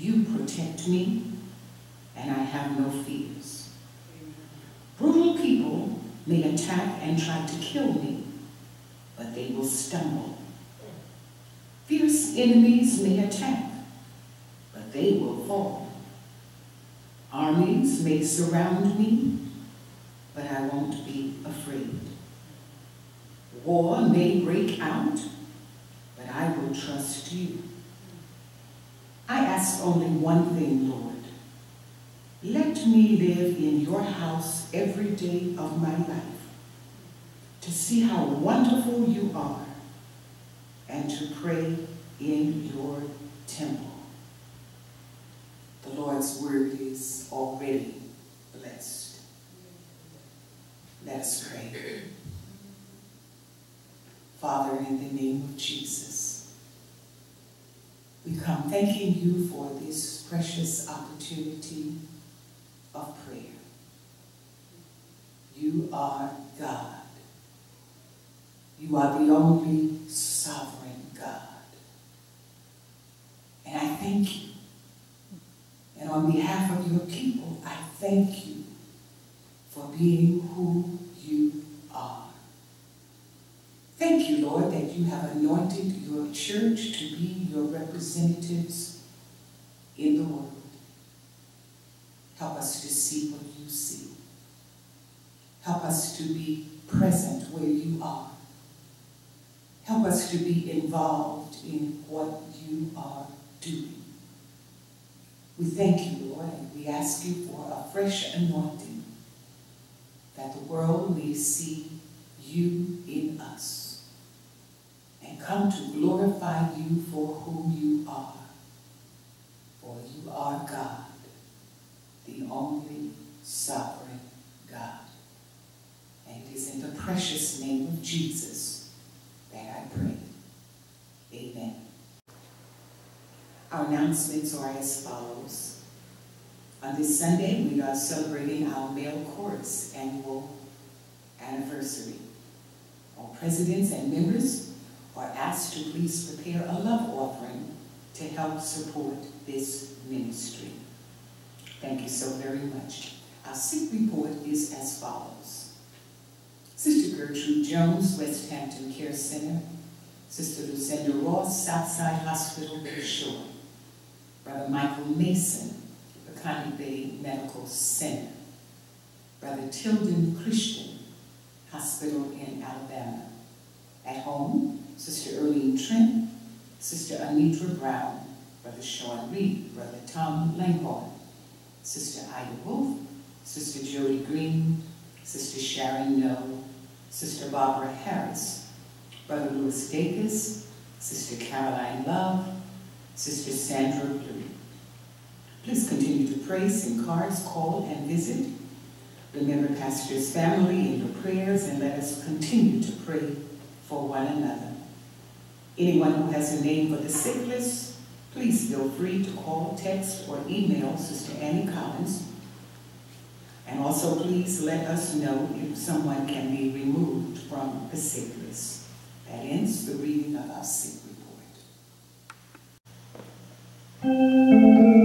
You protect me, and I have no fears. Brutal people may attack and try to kill me, but they will stumble. Fierce enemies may attack, but they will fall. Armies may surround me, but I won't be afraid. War may break out, but I will trust you. I ask only one thing, Lord. Let me live in your house every day of my life to see how wonderful you are and to pray in your temple. The Lord's word is already blessed. Let us pray. Father, in the name of Jesus, we come thanking you for this precious opportunity of prayer. You are God. You are the only sovereign God. And I thank you. And on behalf of your people, I thank you for being who you are. Thank you, Lord, that you have anointed your church to be your representatives in the world. Help us to see what you see. Help us to be present where you are. Help us to be involved in what you are doing. We thank you, Lord, and we ask you for a fresh anointing that the world may see you in us and come to glorify you for whom you are. For you are God, the only sovereign God. And it is in the precious name of Jesus that I pray. Amen. Our announcements are as follows. On this Sunday, we are celebrating our male court's annual anniversary. All presidents and members are asked to please prepare a love offering to help support this ministry. Thank you so very much. Our sick report is as follows. Sister Gertrude Jones, Westhampton Care Center. Sister Lucinda Ross, Southside Hospital, Shore. Brother Michael Mason, Peconic Bay Medical Center. Brother Tilden Christian, Hospital in Alabama. At home, Sister Earlene Trent, Sister Anitra Brown, Brother Sean Reed, Brother Tom Langhorn, Sister Ida Wolf, Sister Jody Green, Sister Sharon No, Sister Barbara Harris, Brother Louis Dacus, Sister Caroline Love, Sister Sandra Blue. Please continue to pray, send cards, call, and visit. Remember Pastor's family in your prayers and let us continue to pray for one another. Anyone who has a name for the sick list, please feel free to call, text, or email Sister Annie Collins. And also please let us know if someone can be removed from the sick list. That ends the reading of our sick report.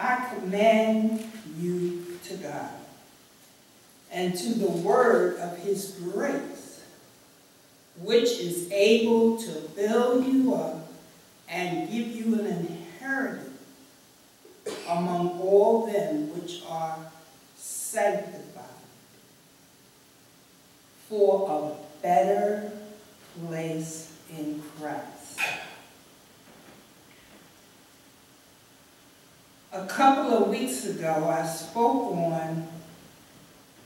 I commend you to God and to the word of his grace, which is able to build you up and give you an inheritance among all them which are sanctified for a better place in Christ. A couple of weeks ago, I spoke on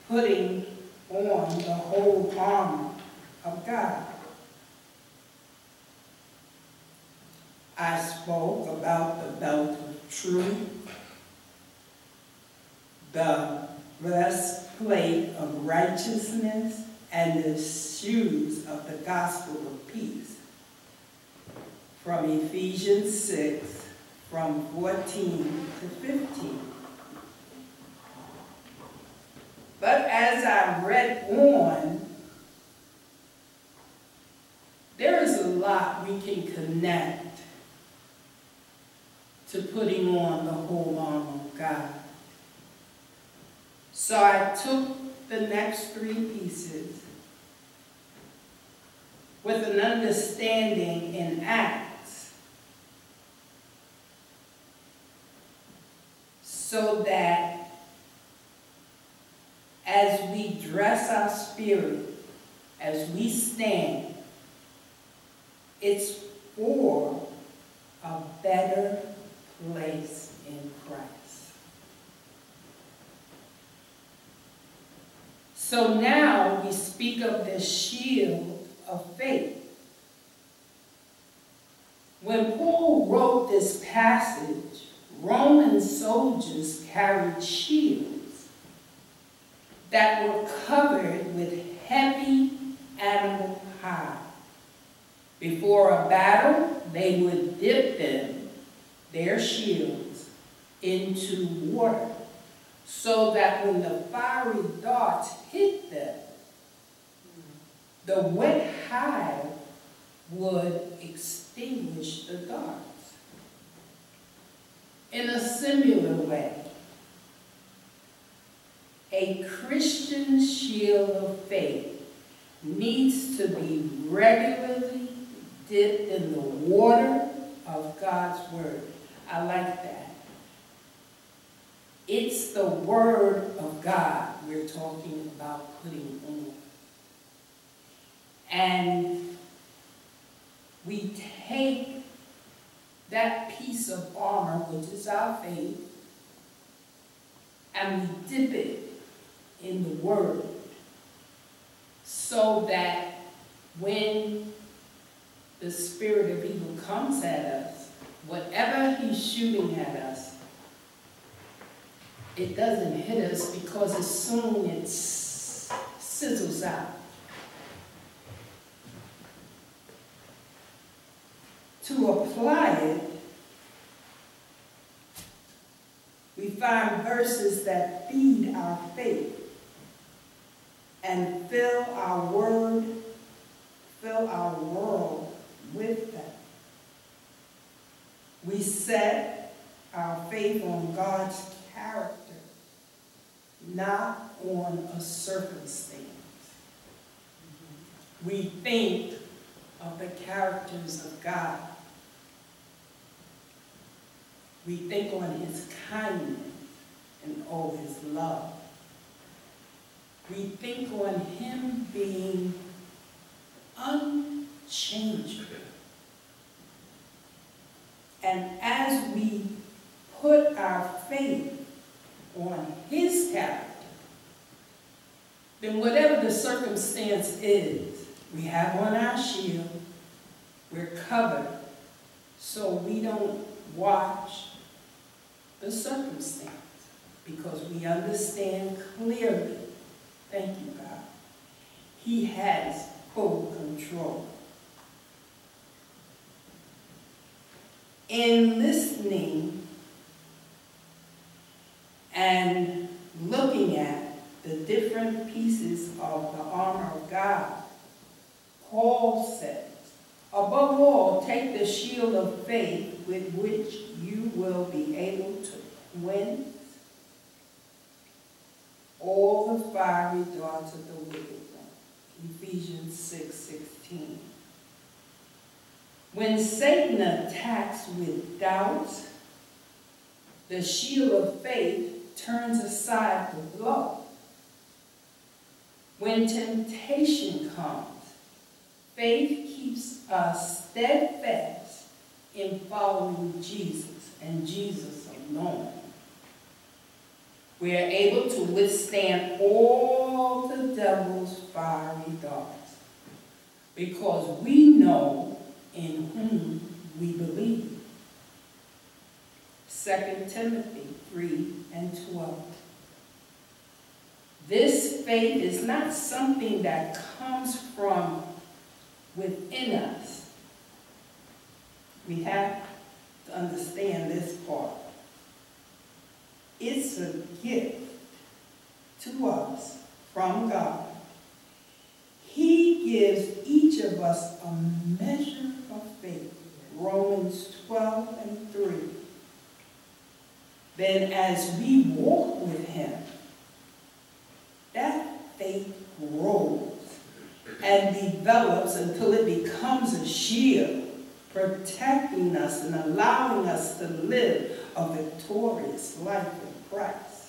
putting on the whole armor of God. I spoke about the belt of truth, the breastplate of righteousness, and the shoes of the gospel of peace. From Ephesians 6, from 14 to 15. But as I read on, there is a lot we can connect to putting on the whole armor of God. So I took the next three pieces with an understanding in Acts so that as we dress our spirit, as we stand, it's for a better place in Christ. So now we speak of the shield of faith. When Paul wrote this passage, Roman soldiers carried shields that were covered with heavy animal hide. Before a battle, they would dip them, their shields, into water so that when the fiery darts hit them, the wet hide would extinguish the darts. In a similar way, a Christian shield of faith needs to be regularly dipped in the water of God's Word. I like that. It's the Word of God we're talking about putting on. And we take that piece of armor, which is our faith, and we dip it in the Word so that when the spirit of evil comes at us, whatever he's shooting at us, it doesn't hit us because as soon it sizzles out. To apply it, we find verses that feed our faith and fill our word, fill our world with them. We set our faith on God's character, not on a circumstance. We think of the characters of God. We think on his kindness and all his love. We think on him being unchangeable. And as we put our faith on his character, then whatever the circumstance is, we have on our shield, we're covered, so we don't watch the circumstance because we understand clearly, thank you God, he has full control. in listening and looking at the different pieces of the armor of God, Paul says, above all, take the shield of faith with which you will be able to win all the fiery darts of the wicked one. Ephesians 6, 16. When Satan attacks with doubts, the shield of faith turns aside the blow. When temptation comes, faith keeps us steadfast in following Jesus and Jesus alone. We are able to withstand all the devil's fiery darts because we know in whom we believe. 2 Timothy 3 and 12. This faith is not something that comes from within us. We have to understand this part. It's a gift to us from God. He gives each of us a measure of faith. Romans 12 and 3. Then as we walk with him, that faith grows and develops until it becomes a shield, protecting us and allowing us to live a victorious life in Christ.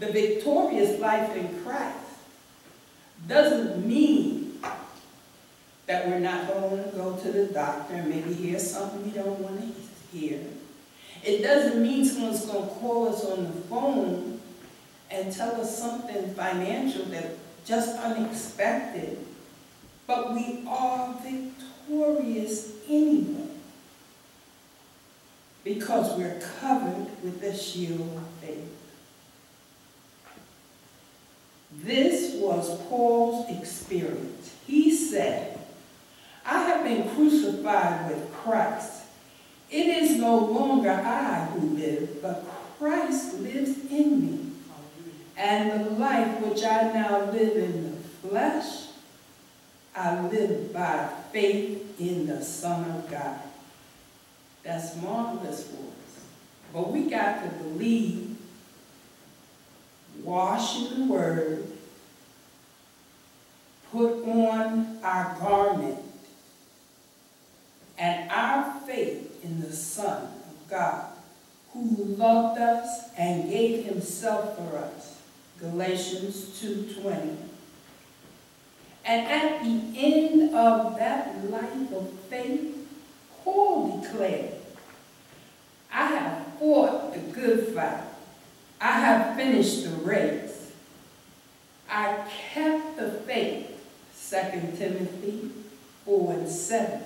The victorious life in Christ doesn't mean that we're not going to go to the doctor and maybe hear something we don't want to hear. It doesn't mean someone's going to call us on the phone and tell us something financial that just unexpected. But we are victorious anyway because we're covered with the shield of faith. This was Paul's experience. He said, I have been crucified with Christ. It is no longer I who live, but Christ lives in me. And the life which I now live in the flesh, I live by faith in the Son of God. That's marvelous for us. But we got to believe, wash in the Word, put on our garment, and our faith in the Son of God, who loved us and gave himself for us. Galatians 2.20. And at the end of that life of faith, Paul declared, I have fought the good fight. I have finished the race. I kept the faith, 2 Timothy 4 and 7.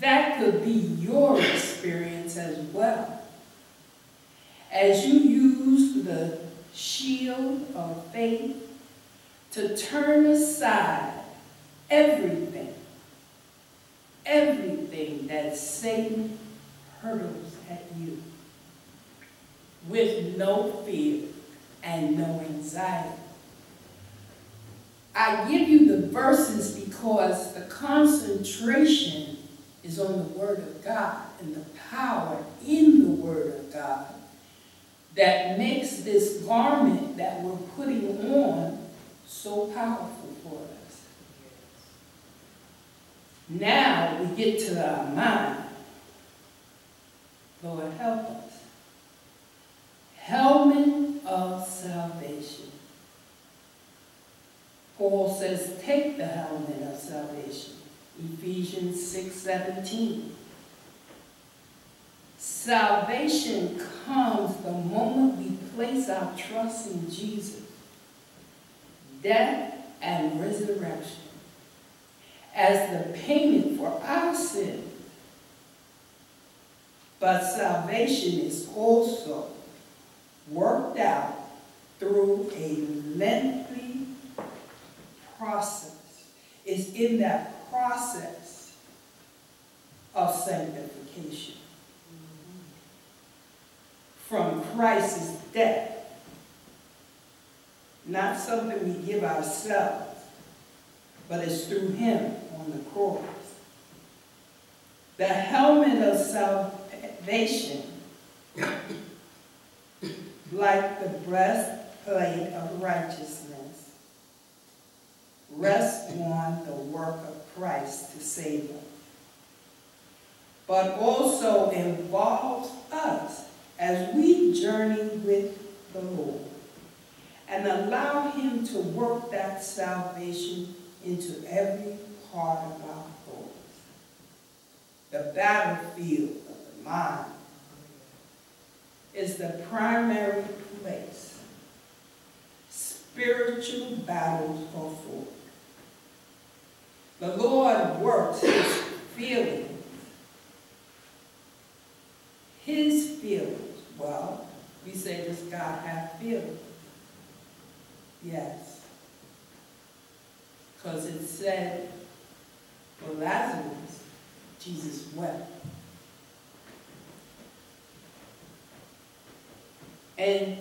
That could be your experience as well. As you use the shield of faith to turn aside everything, everything that Satan hurls at you with no fear and no anxiety. I give you the verses because the concentration is on the Word of God and the power in the Word of God that makes this garment that we're putting on so powerful for us. Now we get to our mind. Lord, help us. Helmet of salvation. Paul says, take the helmet of salvation. Ephesians 6, 17. Salvation comes the moment we place our trust in Jesus, death and resurrection, as the payment for our sin. But salvation is also worked out through a lengthy process. It's in that process of sanctification. From Christ's death. Not something we give ourselves, but it's through him on the cross. The helmet of salvation, like the breastplate of righteousness, rests on the work of Christ to save us, but also involves us as we journey with the Lord and allow him to work that salvation into every part of our thoughts. The battlefield of the mind is the primary place spiritual battles are fought. The Lord works his feelings. His feelings. Well, we say, does Have? Yes. Because it said for Lazarus, Jesus wept. And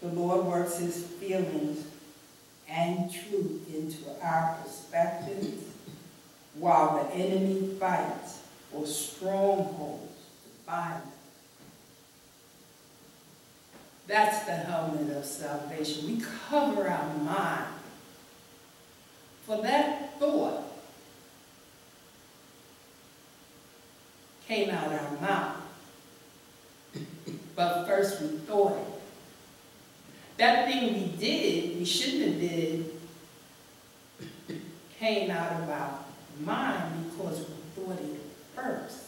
the Lord works his feelings and truth into our perspectives while the enemy fights for strongholds to bind That's the helmet of salvation. We cover our mind for that thought came out our mouth. But first we thought it. That thing we did, we shouldn't have did, came out of our mind because we thought it first.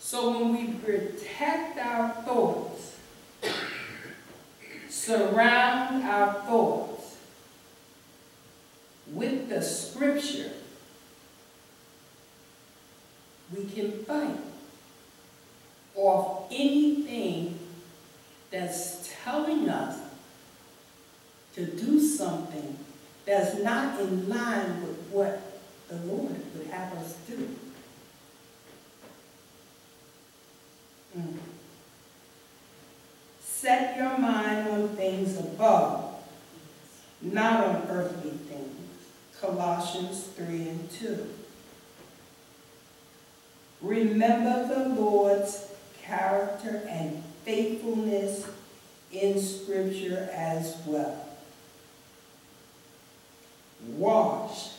So when we protect our thoughts, surround our thoughts with the scripture, we can fight off anything that's telling us to do something that's not in line with what the Lord would have us do. Mm. Set your mind on things above, not on earthly things. Colossians 3 and 2. Remember the Lord's character and faithfulness in Scripture as well. Wash.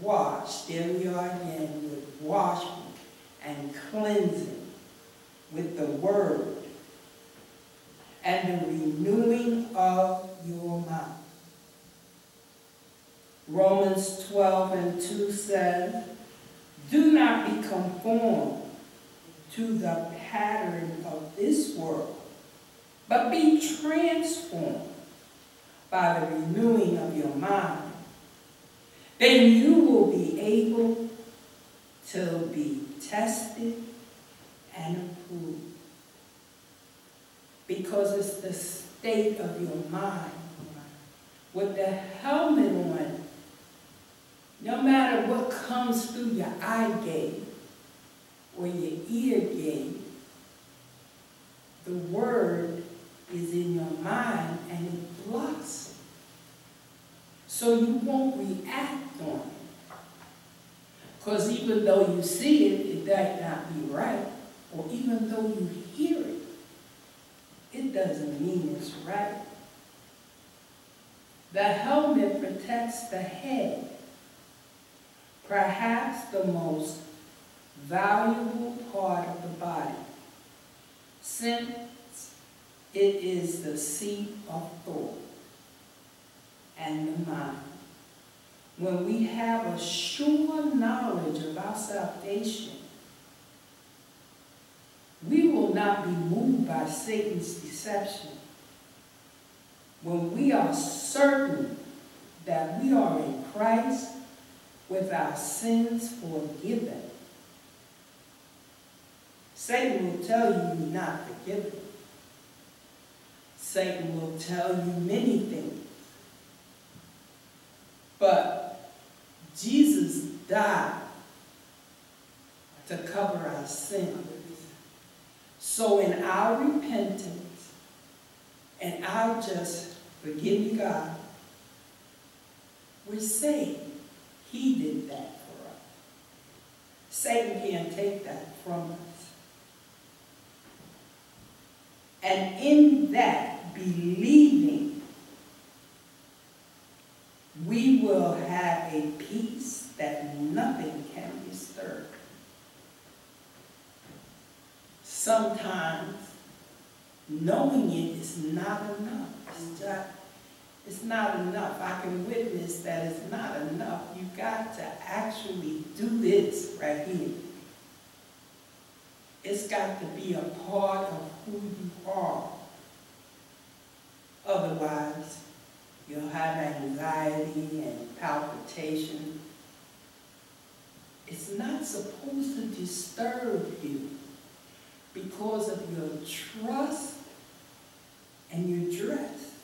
Wash. There we are again with washing and cleansing with the Word and the renewing of your mind. Romans 12 and 2 says, Do not be conformed to the pattern of this world, but be transformed by the renewing of your mind. Then you will be able to be tested and approved because it's the state of your mind. With the helmet on, no matter what comes through your eye gate or your ear gate, the word is in your mind and it blocks it. So you won't react on it. Because even though you see it, it might not be right. Or even though you hear it, it doesn't mean it's right. The helmet protects the head, perhaps the most valuable part of the body, since it is the seat of thought and the mind. When we have a sure knowledge of our salvation, we will not be moved by Satan's deception. When we are certain that we are in Christ with our sins forgiven, Satan will tell you you're not forgiven. Satan will tell you many things. But Jesus died to cover our sins. So in our repentance and our just forgive me, God, we're saved. He did that for us. Satan can't take that from us. And in that, believing, we will have a peace that nothing can disturb. Sometimes knowing it is not enough. It's, just, it's not enough. I can witness that it's not enough. You've got to actually do this right here. It's got to be a part of who you are. Otherwise, you'll have anxiety and palpitation. It's not supposed to disturb you because of your trust and your dress.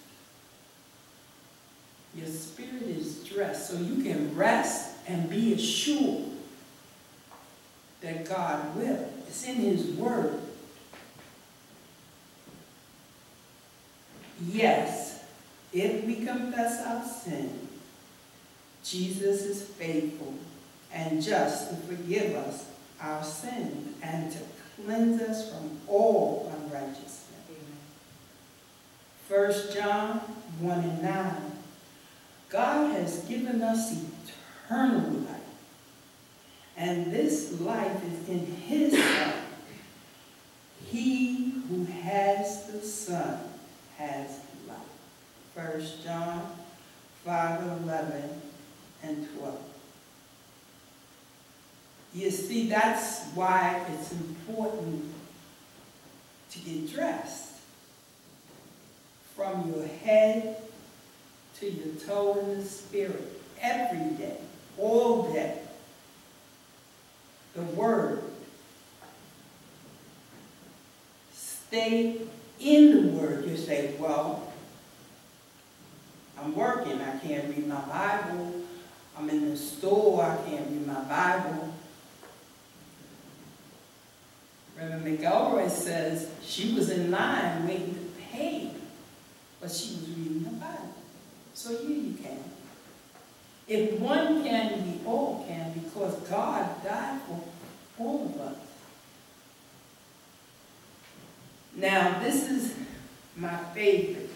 Your spirit is dressed so you can rest and be assured that God will. It's in His Word. Yes, if we confess our sin, Jesus is faithful and just to forgive us our sins and to cleanse us from all unrighteousness. First John 1 and 9. God has given us eternal life. And this life is in his Son. He who has the Son has life. First John 5, 11 and 12. You see, that's why it's important to get dressed. From your head to your toe in the spirit, every day, all day. The Word. Stay in the Word. You say, well, I'm working, I can't read my Bible. I'm in the store, I can't read my Bible. Reverend McElroy says she was in line waiting to pay, but she was reading the Bible. So here you can. If one can, we all can, because God died for all of us. Now, this is my favorite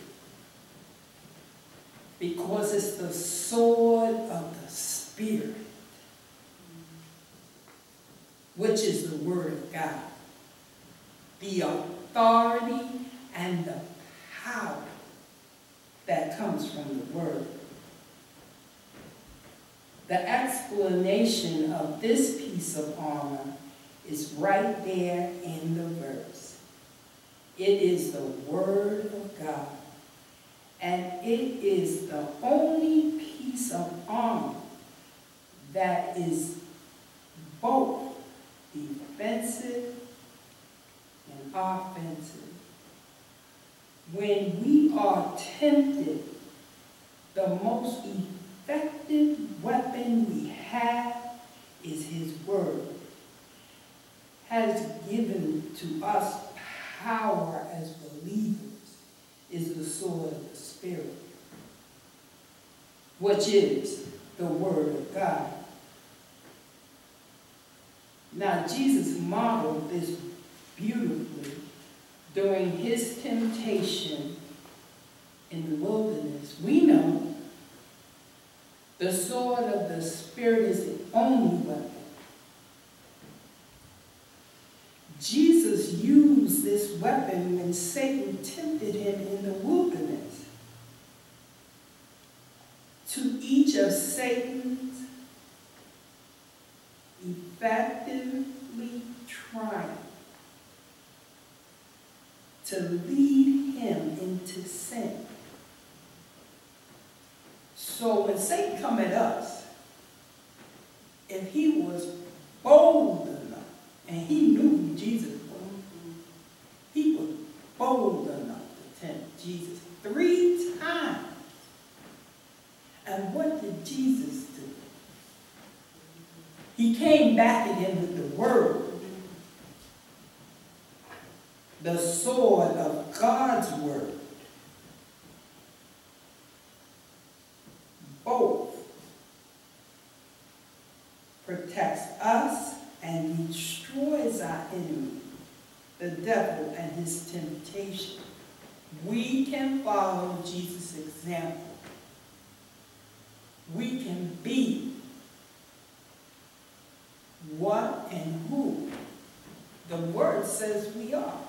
because it's the sword of the Spirit, which is the Word of God the authority and the power that comes from the Word. The explanation of this piece of armor is right there in the verse. It is the Word of God, and it is the only piece of armor that is both defensive offensive. When we are tempted, the most effective weapon we have is his word. Has given to us power as believers is the sword of the Spirit, which is the Word of God. Now, Jesus modeled this beautifully during his temptation in the wilderness. We know the sword of the Spirit is the only weapon. Jesus used this weapon when Satan tempted him in the wilderness. To each of Satan's effectively triumph to lead him into sin. So when Satan come at us, if he was bold enough, and he knew who Jesus was, he was bold enough to tempt Jesus three times. And what did Jesus do? He came back at him with the word. The sword of God's word. Both protects us and destroys our enemy, the devil and his temptation. We can follow Jesus' example. We can be what and who the word says we are.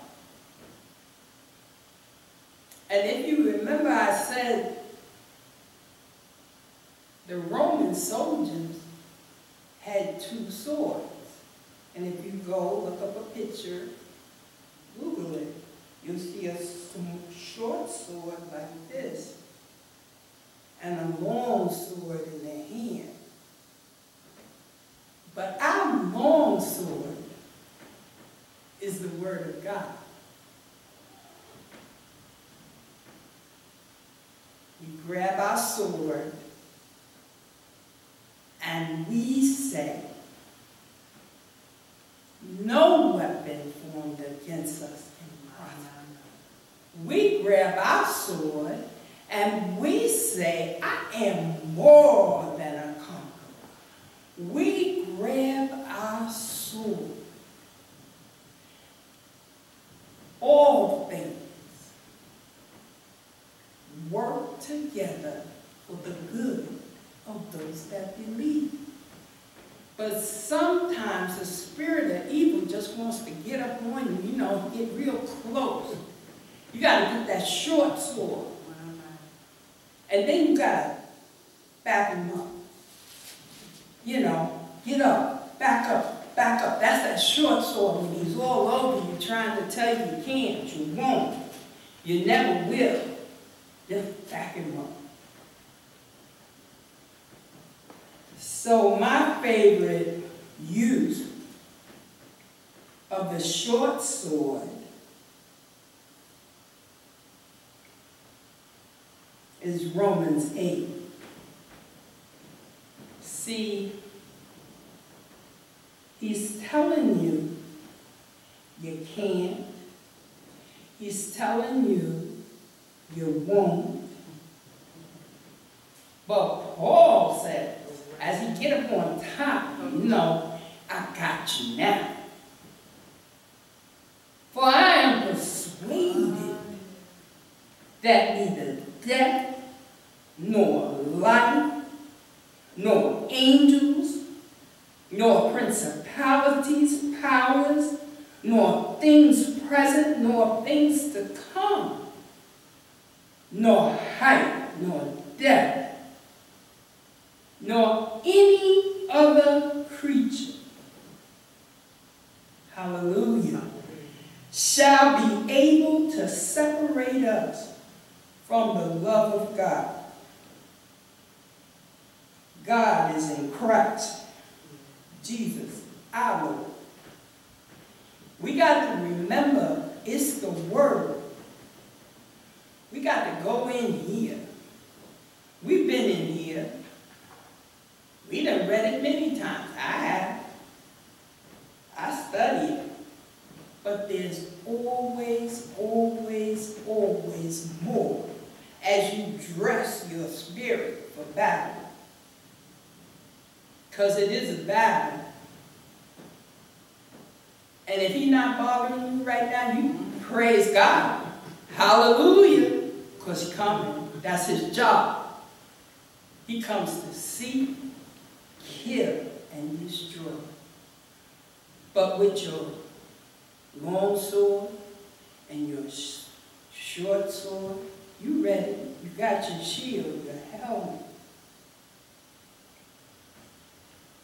And if you remember, I said the Roman soldiers had two swords. And if you go look up a picture, Google it, you'll see a short sword like this and a long sword in their hand. But our long sword is the Word of God. We grab our sword and we say, no weapon formed against us can prosper. We grab our sword and we say, I am more than a conqueror. We grab our sword. All things together for the good of those that believe. But sometimes the spirit of evil just wants to get up on you, you know, get real close. You got to get that short sword. And then you got to back him up. You know, get up, back up, back up. That's that short sword when he's all over you trying to tell you you can't, you won't, you never will. Just back him up. So my favorite use of the short sword is Romans 8. See, he's telling you you can't. He's telling you you won't. But Paul said, as he get up on top, no, I got you now. For I am persuaded that neither death, nor life, nor angels, nor principalities, powers, nor things present, nor things to come, nor height, nor depth, nor any other creature, hallelujah, shall be able to separate us from the love of God. God is in Christ, Jesus, our Lord. We got to remember it's the Word. We got to go in here. We've been in here. We done read it many times. I have. I study it. But there's always, always, always more as you dress your spirit for battle. Because it is a battle. And if he's not bothering you right now, you praise God. Hallelujah. Because he's coming. That's his job. He comes to seek, kill, and destroy. But with your long sword and your sh short sword, you ready. You got your shield, your helmet.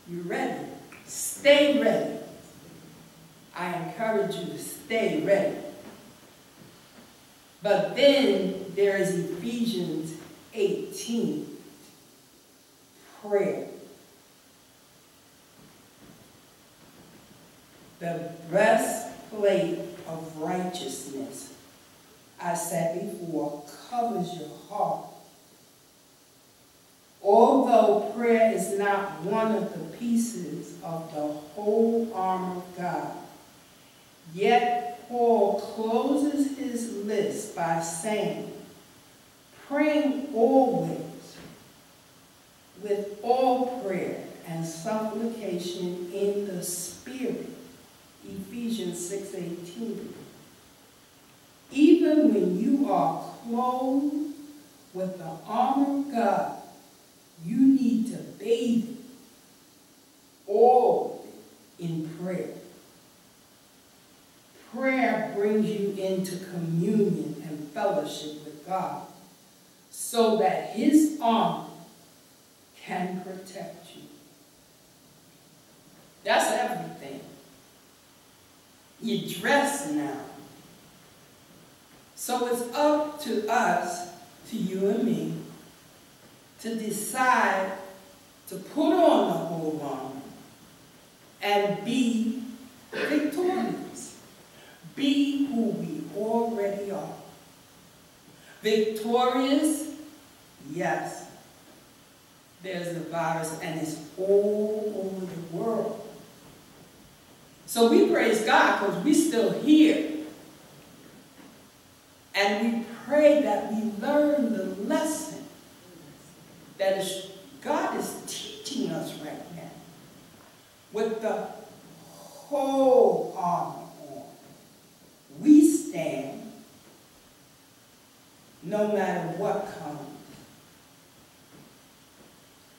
You ready. Stay ready. I encourage you to stay ready. But then there is Ephesians 18, prayer. The breastplate of righteousness, I said before, covers your heart. Although prayer is not one of the pieces of the whole armor of God. Yet Paul closes his list by saying, praying always with all prayer and supplication in the Spirit. Ephesians 6.18 Even when you are clothed with the armor of God, you need to bathe all in prayer. Prayer brings you into communion and fellowship with God so that his arm can protect you. That's everything. You dress now. So it's up to us, to you and me, to decide to put on the whole armor and be victorious. Be who we already are. Victorious, yes. There's a virus and it's all over the world. So we praise God because we're still here. And we pray that we learn the lesson that is, God is teaching us right now with the whole armor on. We stand no matter what comes.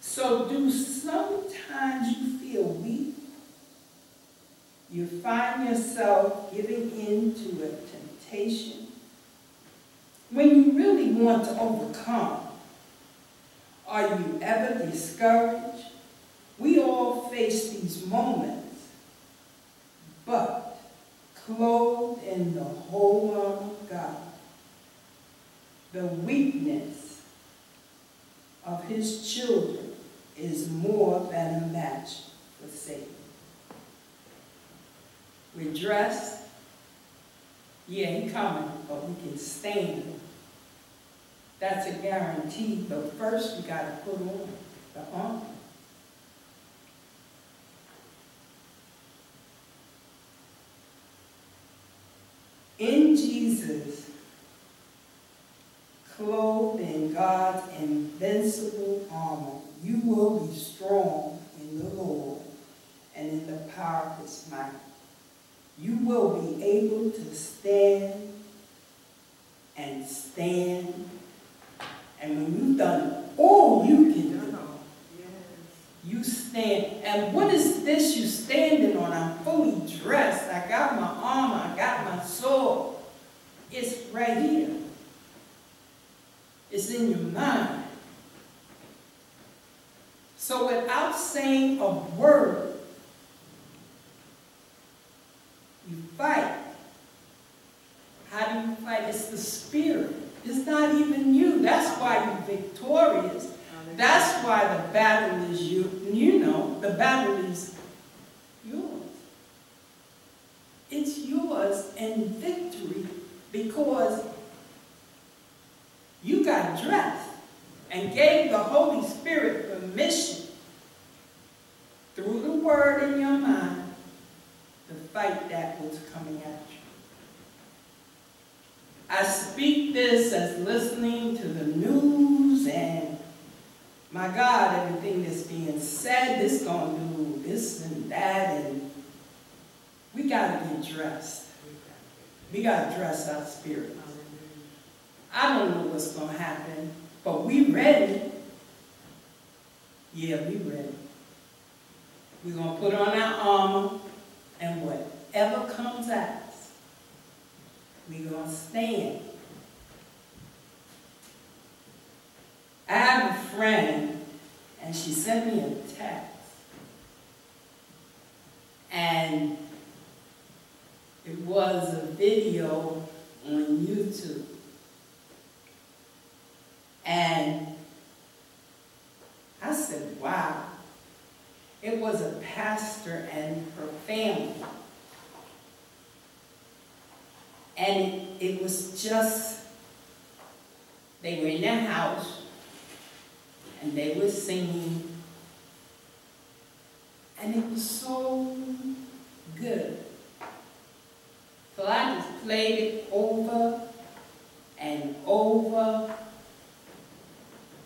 So do sometimes you feel weak? You find yourself giving in to a temptation when you really want to overcome? Are you ever discouraged? We all face these moments, but clothed in the whole armor the weakness of his children is more than a match for Satan. We're dressed. Yeah, he coming, but we can stand. That's a guarantee, but first we got to put on the armor. In Jesus, clothed in God's invincible armor, you will be strong in the Lord and in the power of his might. You will be able to stand and stand. And when you've done all you can do, you stand. And what is this you standing on? I'm fully dressed. I got my armor. I got my sword. It's right here. It's in your mind. So without saying a word, you fight. How do you fight? It's the spirit. It's not even you. That's why you're victorious. That's why the battle is you. You know, the battle is yours. It's yours and victory because you got dressed and gave the Holy Spirit permission through the word in your mind to fight that was coming at you. I speak this as listening to the news and my God, everything that's being said, this gonna do this and that, and we gotta get dressed. We gotta dress our spirits. I don't know what's gonna happen, but we ready. Yeah, we ready. We're gonna put on our armor, and whatever comes at us, we're gonna stand. I have a friend, and she sent me a text. And it was a video on YouTube. And I said, wow. It was a pastor and her family. And it, was just, they were in their house and they were singing And it was so good. So I just played it over and over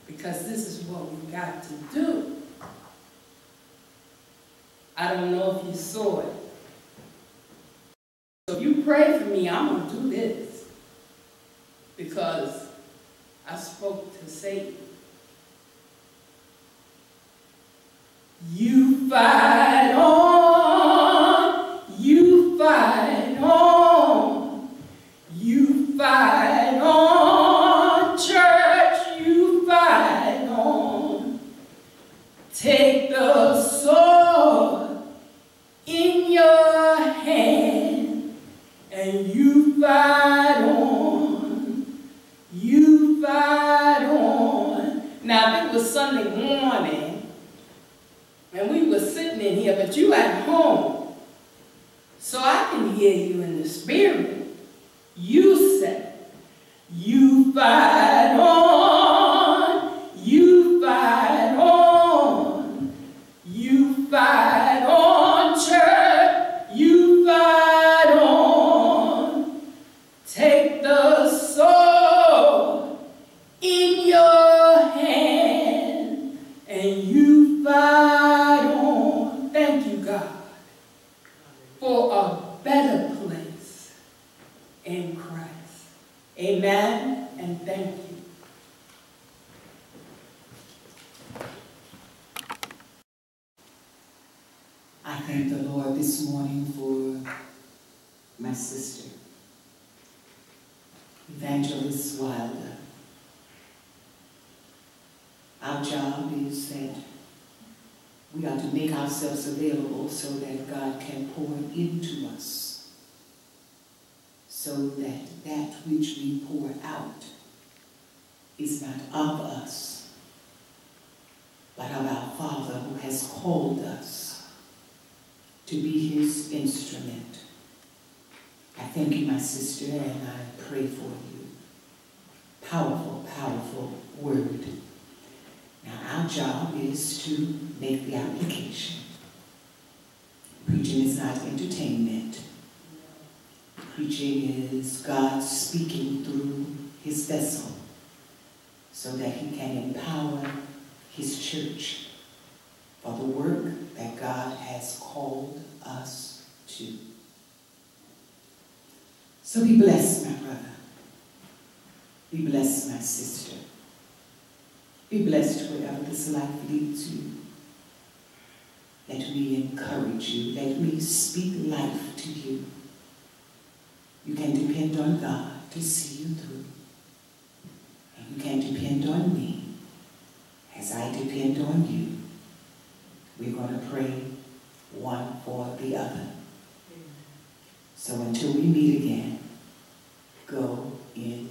because this is what we got to do. I don't know if you saw it. So if you pray for me, I'm going to do this because I spoke to Satan. You fight on, morning, and we were sitting in here, but you at home. So I can hear you in the spirit. You said, you fight this morning for my sister, Evangelist Wilder. Our job is that we are to make ourselves available so that God can pour into us, so that that which we pour out is not of us, but of our Father who has called us to be his instrument. I thank you, my sister, and I pray for you. Powerful, powerful word. Now, our job is to make the application. Preaching is not entertainment. Preaching is God speaking through his vessel so that he can empower his church for the work that God has called us to. So be blessed, my brother. Be blessed, my sister. Be blessed wherever this life leads you. Let me encourage you. Let me speak life to you. You can depend on God to see you through. And you can depend on me as I depend on you. We're going to pray one for the other. So until we meet again, go in